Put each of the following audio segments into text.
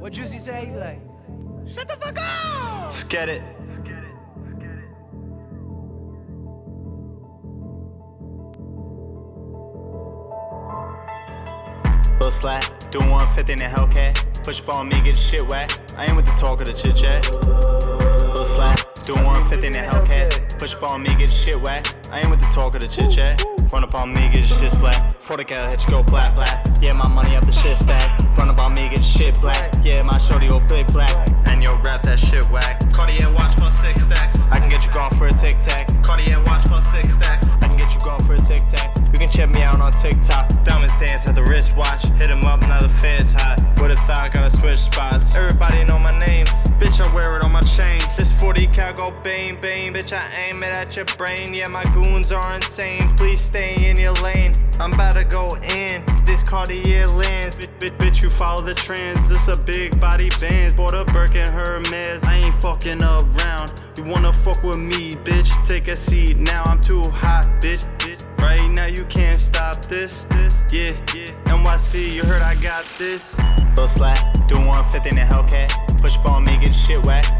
What Juicy say? He like, shut the fuck up! Let's get it. Lil Slat, doing 150 in the Hellcat. Push up on me, get shit whack. I ain't with the talk or the chit chat. Lil Slat, doing 150 in the Hellcat. Push up on me, get shit whack. I ain't with the talk or the chit chat. Run up on me, get shit black. 40 cal hit you go black black. Yeah, my money up the shit stack. Run up on me, get shit black. Yeah, my shorty go big black. And yo, rap that shit whack. Cartier watch cost six stacks. I can get you gone for a tic tac. Cartier watch cost six stacks. I can get you gone for a tic tac. You can check me out on TikTok. Diamonds dance at the wristwatch. Hit him up, now the fed's hot. With a thought, gotta switch spots. Everybody know my name. Bitch, I wear it on my chain. This 40 cal go bang bang. Bitch, I aim it at your brain. Yeah, my goons are insane. Please stay in your lane. I'm about to go in. This Cartier lens. Bitch, bitch, bitch, you follow the trends. This a big body band. Bought a Birkin Hermes. I ain't fucking around. You wanna fuck with me, bitch? Take a seat now. I'm too hot, bitch. bitch. Right now you can't stop this. this. Yeah, yeah. NYC, you heard I got this. Little Slat, Do 150 in the Hellcat. Push up on me, get shit whack.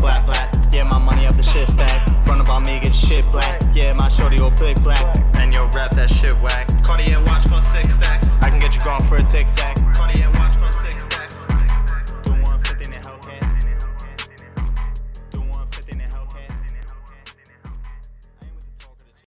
black, black. Yeah, my money up the shit stack. Run about me, get shit black. Yeah, my shorty old blick black. And yo, rap that shit whack.